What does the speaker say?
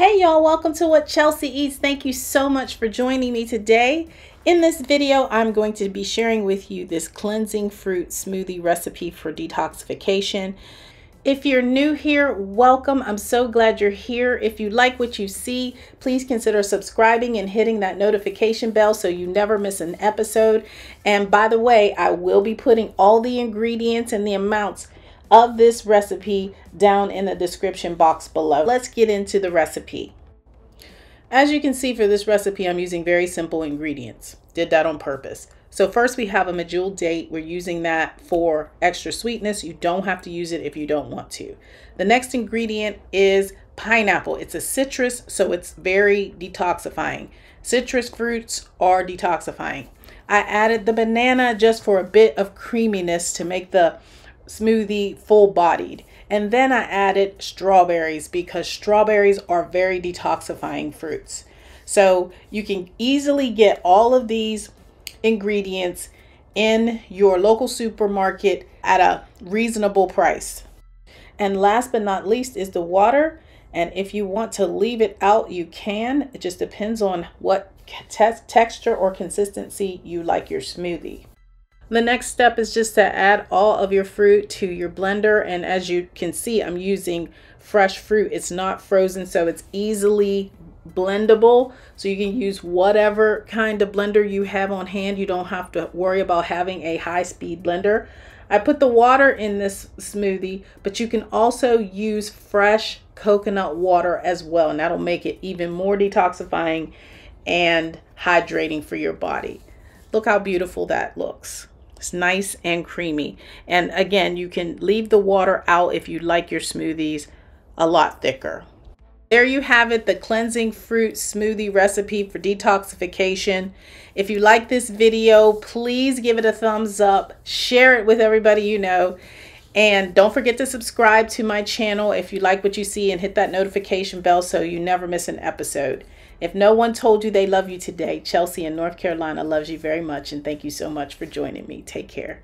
Hey y'all, welcome to What Chelsea Eats. Thank you so much for joining me today. In this video, I'm going to be sharing with you this cleansing fruit smoothie recipe for detoxification. If you're new here, welcome. I'm so glad you're here. If you like what you see, please consider subscribing and hitting that notification bell so you never miss an episode. And by the way, I will be putting all the ingredients and the amounts of this recipe down in the description box below. Let's get into the recipe. As you can see for this recipe, I'm using very simple ingredients. Did that on purpose. So first we have a medjool date. We're using that for extra sweetness. You don't have to use it if you don't want to. The next ingredient is pineapple. It's a citrus, so it's very detoxifying. Citrus fruits are detoxifying. I added the banana just for a bit of creaminess to make the smoothie full bodied. And then I added strawberries because strawberries are very detoxifying fruits. So you can easily get all of these ingredients in your local supermarket at a reasonable price. And last but not least is the water. And if you want to leave it out, you can. It just depends on what te texture or consistency you like your smoothie. The next step is just to add all of your fruit to your blender. And as you can see, I'm using fresh fruit. It's not frozen, so it's easily blendable. So you can use whatever kind of blender you have on hand. You don't have to worry about having a high speed blender. I put the water in this smoothie, but you can also use fresh coconut water as well. And that'll make it even more detoxifying and hydrating for your body. Look how beautiful that looks. It's nice and creamy. And again, you can leave the water out if you like your smoothies a lot thicker. There you have it, the cleansing fruit smoothie recipe for detoxification. If you like this video, please give it a thumbs up, share it with everybody you know, and don't forget to subscribe to my channel if you like what you see and hit that notification bell so you never miss an episode. If no one told you they love you today, Chelsea in North Carolina loves you very much and thank you so much for joining me. Take care.